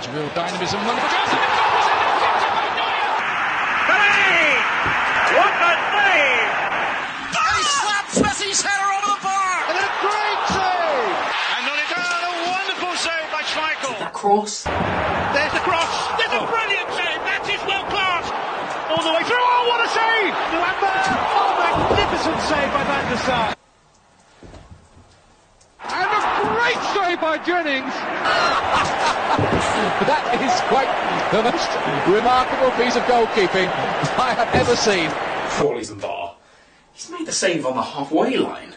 Such real dynamism. Wonderful chance. And the goal was intercepted by Neuer. Hey! What a save! He slaps Messi's header over the bar. And a great save! And on Nolitano, a wonderful save by Schmeichel. cross. There's the cross. There's a oh. brilliant save. That is world class. All the way through. Oh, what a save! Lambert! Oh, magnificent save by Van der Sar. And a great save by Jennings! Ah. That is quite the most remarkable piece of goalkeeping I have ever seen. Crawley's and VAR. He's made the save on the halfway line.